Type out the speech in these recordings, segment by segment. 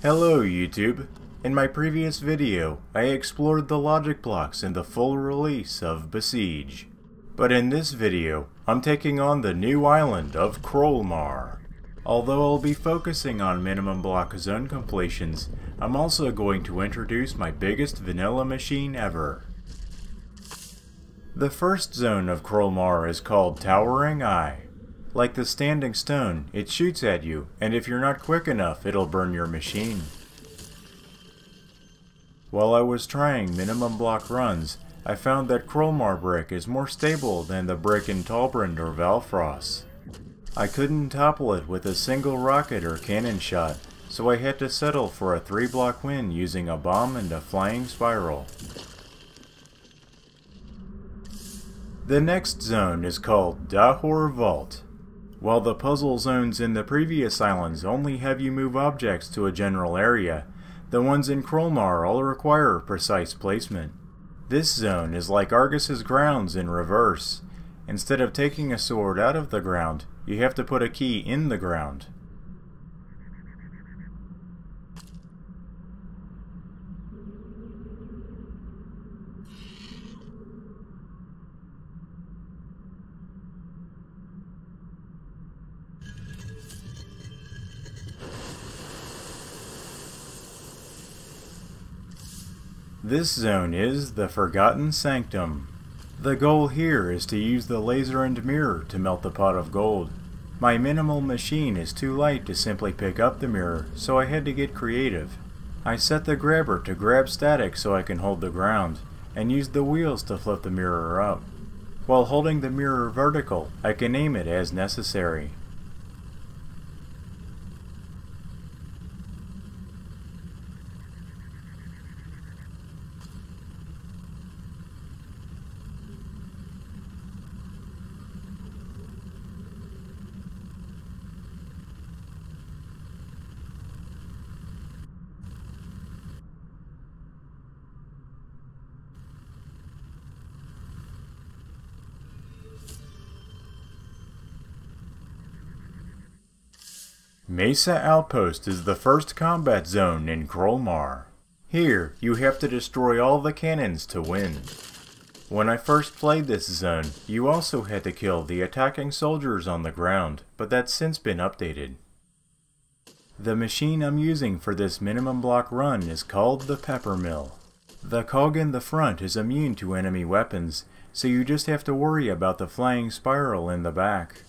Hello YouTube! In my previous video, I explored the logic blocks in the full release of Besiege. But in this video, I'm taking on the new island of Krolmar. Although I'll be focusing on minimum block zone completions, I'm also going to introduce my biggest vanilla machine ever. The first zone of Krolmar is called Towering Eye. Like the standing stone, it shoots at you, and if you're not quick enough, it'll burn your machine. While I was trying minimum block runs, I found that Krolmar brick is more stable than the brick in Tolbrynd or Valfross. I couldn't topple it with a single rocket or cannon shot, so I had to settle for a 3 block win using a bomb and a flying spiral. The next zone is called Dahor Vault. While the puzzle zones in the previous islands only have you move objects to a general area, the ones in Krolmar all require precise placement. This zone is like Argus's grounds in reverse. Instead of taking a sword out of the ground, you have to put a key in the ground. This zone is the Forgotten Sanctum. The goal here is to use the laser and mirror to melt the pot of gold. My minimal machine is too light to simply pick up the mirror, so I had to get creative. I set the grabber to grab static so I can hold the ground, and used the wheels to flip the mirror up. While holding the mirror vertical, I can aim it as necessary. Mesa Outpost is the first combat zone in Krolmar. Here, you have to destroy all the cannons to win. When I first played this zone, you also had to kill the attacking soldiers on the ground, but that's since been updated. The machine I'm using for this minimum block run is called the Pepper Mill. The cog in the front is immune to enemy weapons, so you just have to worry about the flying spiral in the back.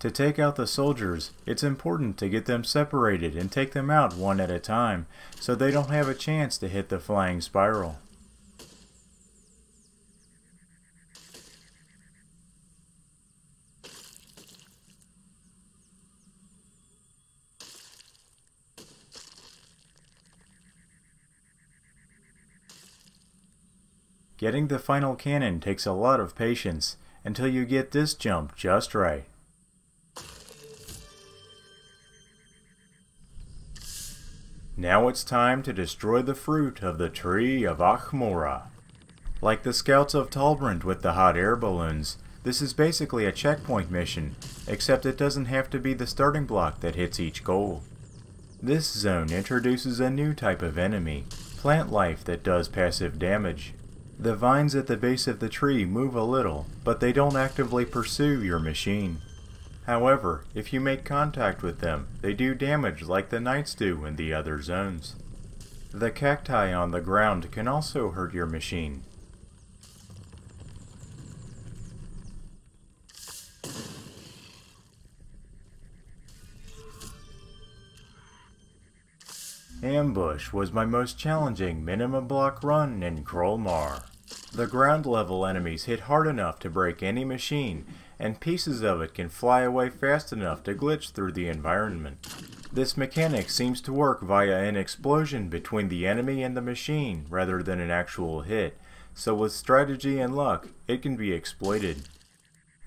To take out the soldiers, it's important to get them separated and take them out one at a time, so they don't have a chance to hit the flying spiral. Getting the final cannon takes a lot of patience until you get this jump just right. Now it's time to destroy the fruit of the tree of Achmora. Like the scouts of Tolbrynd with the hot air balloons, this is basically a checkpoint mission, except it doesn't have to be the starting block that hits each goal. This zone introduces a new type of enemy, plant life that does passive damage. The vines at the base of the tree move a little, but they don't actively pursue your machine. However, if you make contact with them, they do damage like the knights do in the other zones. The cacti on the ground can also hurt your machine. Ambush was my most challenging minimum block run in Krolmar. The ground level enemies hit hard enough to break any machine, and pieces of it can fly away fast enough to glitch through the environment. This mechanic seems to work via an explosion between the enemy and the machine rather than an actual hit, so with strategy and luck, it can be exploited.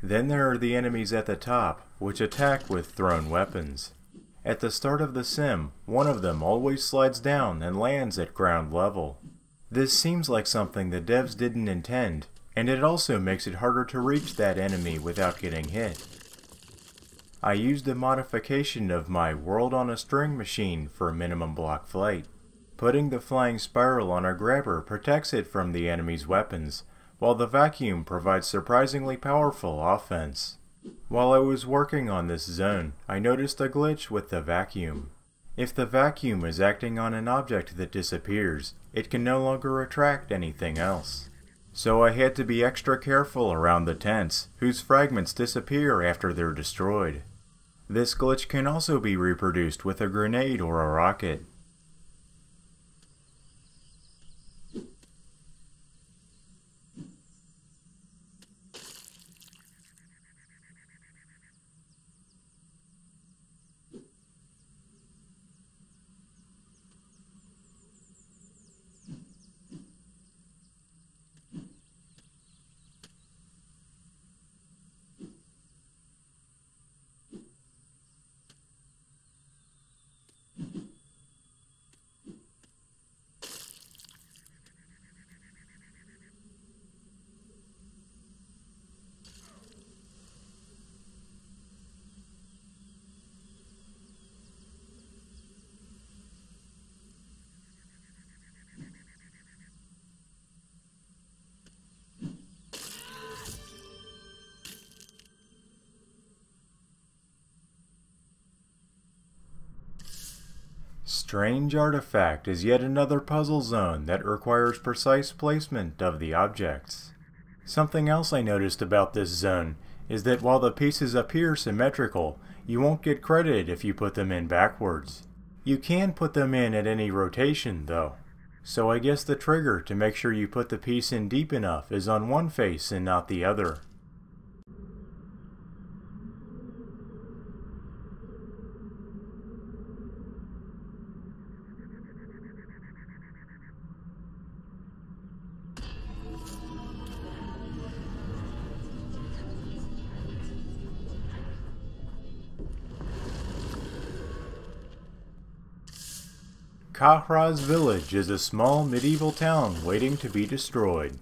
Then there are the enemies at the top, which attack with thrown weapons. At the start of the sim, one of them always slides down and lands at ground level. This seems like something the devs didn't intend, and it also makes it harder to reach that enemy without getting hit. I used a modification of my World on a String machine for minimum block flight. Putting the flying spiral on a grabber protects it from the enemy's weapons, while the vacuum provides surprisingly powerful offense. While I was working on this zone, I noticed a glitch with the vacuum. If the vacuum is acting on an object that disappears, it can no longer attract anything else. So I had to be extra careful around the tents, whose fragments disappear after they're destroyed. This glitch can also be reproduced with a grenade or a rocket. Strange Artifact is yet another puzzle zone that requires precise placement of the objects. Something else I noticed about this zone is that while the pieces appear symmetrical, you won't get credit if you put them in backwards. You can put them in at any rotation though. So I guess the trigger to make sure you put the piece in deep enough is on one face and not the other. Kahra's village is a small medieval town waiting to be destroyed.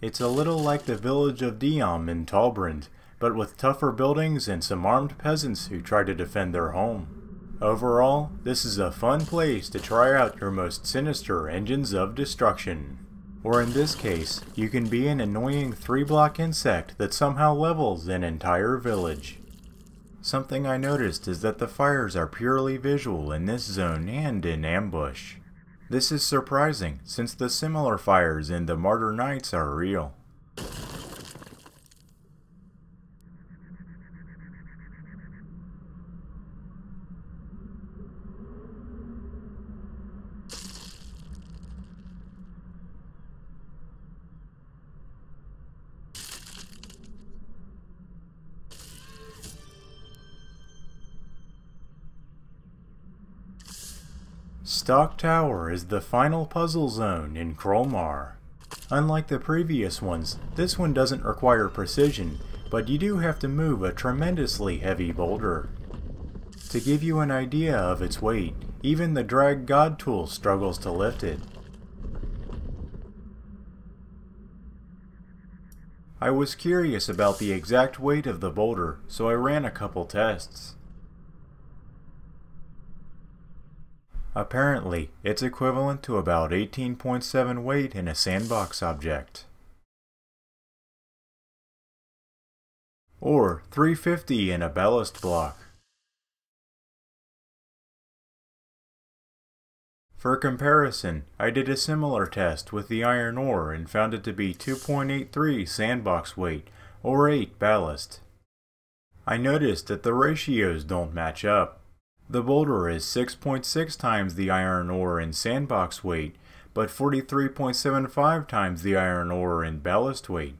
It's a little like the village of Diam in Tolbrynd, but with tougher buildings and some armed peasants who try to defend their home. Overall, this is a fun place to try out your most sinister engines of destruction. Or in this case, you can be an annoying three-block insect that somehow levels an entire village. Something I noticed is that the fires are purely visual in this zone and in Ambush. This is surprising, since the similar fires in the Martyr Knights are real. Stock Tower is the final puzzle zone in Krolmar. Unlike the previous ones, this one doesn't require precision, but you do have to move a tremendously heavy boulder. To give you an idea of its weight, even the Drag God tool struggles to lift it. I was curious about the exact weight of the boulder, so I ran a couple tests. Apparently, it's equivalent to about 18.7 weight in a sandbox object. Or 350 in a ballast block. For comparison, I did a similar test with the iron ore and found it to be 2.83 sandbox weight, or 8 ballast. I noticed that the ratios don't match up. The boulder is 6.6 times the iron ore in sandbox weight, but 43.75 times the iron ore in ballast weight.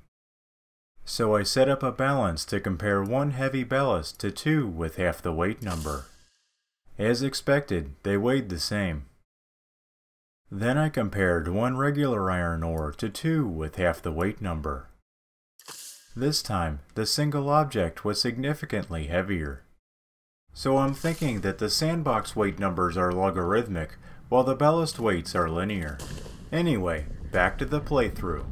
So I set up a balance to compare one heavy ballast to two with half the weight number. As expected, they weighed the same. Then I compared one regular iron ore to two with half the weight number. This time, the single object was significantly heavier. So I'm thinking that the sandbox weight numbers are logarithmic, while the ballast weights are linear. Anyway, back to the playthrough.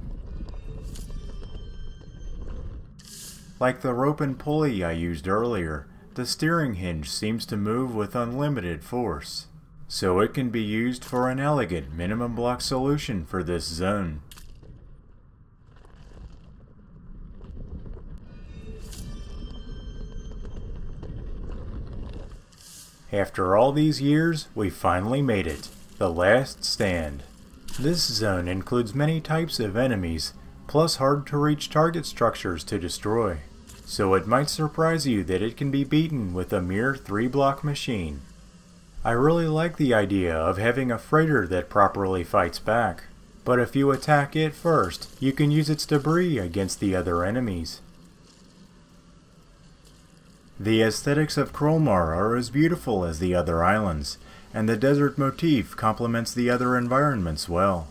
Like the rope and pulley I used earlier, the steering hinge seems to move with unlimited force, so it can be used for an elegant minimum block solution for this zone. After all these years, we finally made it. The Last Stand. This zone includes many types of enemies, plus hard to reach target structures to destroy. So it might surprise you that it can be beaten with a mere 3 block machine. I really like the idea of having a freighter that properly fights back, but if you attack it first, you can use its debris against the other enemies. The aesthetics of Krolmar are as beautiful as the other islands, and the desert motif complements the other environments well.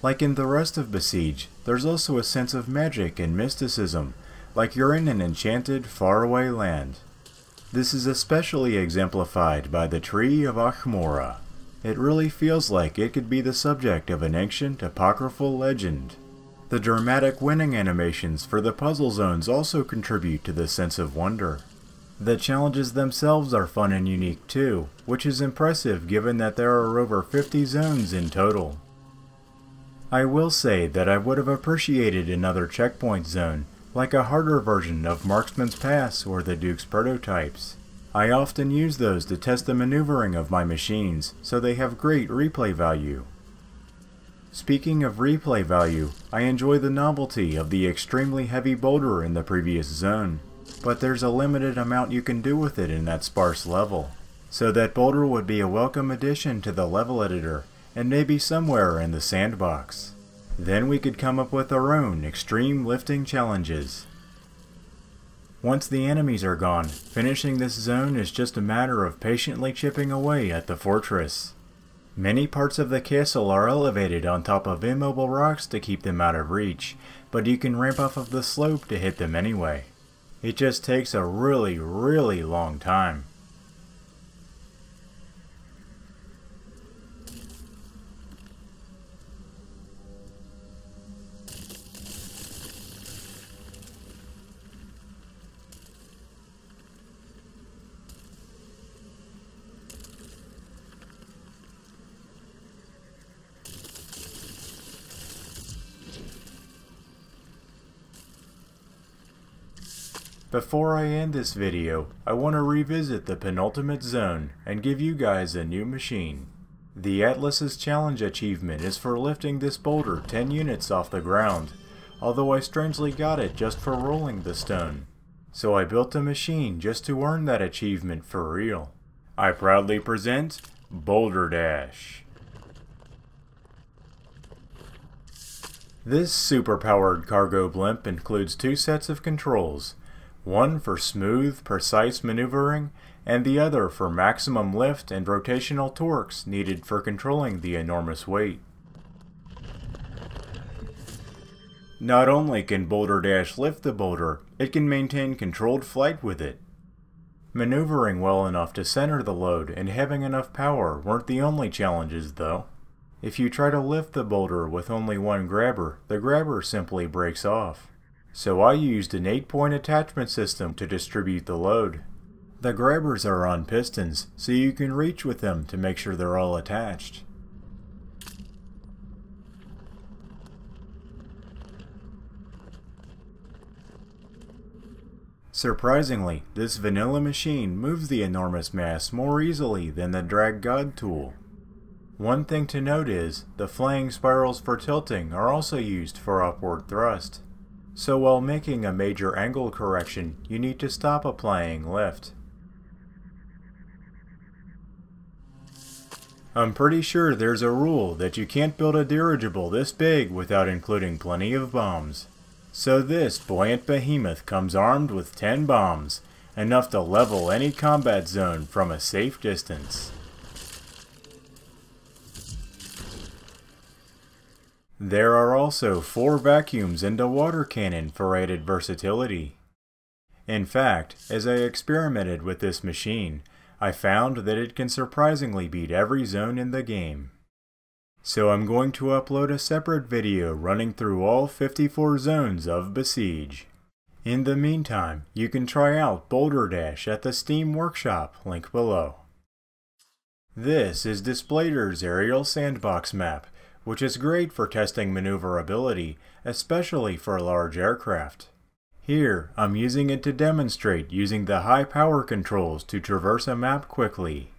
Like in the rest of Besiege, there's also a sense of magic and mysticism, like you're in an enchanted, faraway land. This is especially exemplified by the Tree of Achmora. It really feels like it could be the subject of an ancient apocryphal legend. The dramatic winning animations for the puzzle zones also contribute to the sense of wonder. The challenges themselves are fun and unique too, which is impressive given that there are over 50 zones in total. I will say that I would have appreciated another checkpoint zone, like a harder version of Marksman's Pass or the Duke's prototypes. I often use those to test the maneuvering of my machines, so they have great replay value. Speaking of replay value, I enjoy the novelty of the extremely heavy boulder in the previous zone but there's a limited amount you can do with it in that sparse level. So that boulder would be a welcome addition to the level editor, and maybe somewhere in the sandbox. Then we could come up with our own extreme lifting challenges. Once the enemies are gone, finishing this zone is just a matter of patiently chipping away at the fortress. Many parts of the castle are elevated on top of immobile rocks to keep them out of reach, but you can ramp off of the slope to hit them anyway. It just takes a really, really long time. Before I end this video, I want to revisit the penultimate zone and give you guys a new machine. The Atlas's challenge achievement is for lifting this boulder 10 units off the ground, although I strangely got it just for rolling the stone. So I built a machine just to earn that achievement for real. I proudly present Boulder Dash. This super-powered cargo blimp includes two sets of controls, one for smooth, precise maneuvering, and the other for maximum lift and rotational torques needed for controlling the enormous weight. Not only can Boulder Dash lift the boulder, it can maintain controlled flight with it. Maneuvering well enough to center the load and having enough power weren't the only challenges though. If you try to lift the boulder with only one grabber, the grabber simply breaks off so I used an 8-point attachment system to distribute the load. The grabbers are on pistons, so you can reach with them to make sure they're all attached. Surprisingly, this vanilla machine moves the enormous mass more easily than the Drag God tool. One thing to note is, the flying spirals for tilting are also used for upward thrust. So while making a major angle correction, you need to stop applying lift. I'm pretty sure there's a rule that you can't build a dirigible this big without including plenty of bombs. So this buoyant behemoth comes armed with 10 bombs, enough to level any combat zone from a safe distance. There are also four vacuums and a water cannon for added versatility. In fact, as I experimented with this machine, I found that it can surprisingly beat every zone in the game. So I'm going to upload a separate video running through all 54 zones of Besiege. In the meantime, you can try out Boulder Dash at the Steam Workshop, link below. This is Displayter's aerial sandbox map, which is great for testing maneuverability, especially for large aircraft. Here, I'm using it to demonstrate using the high power controls to traverse a map quickly.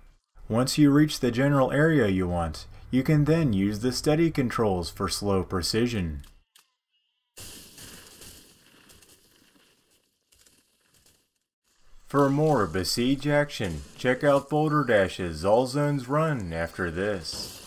Once you reach the general area you want, you can then use the steady controls for slow precision. For more Besiege action, check out Boulder Dash's All Zones Run after this.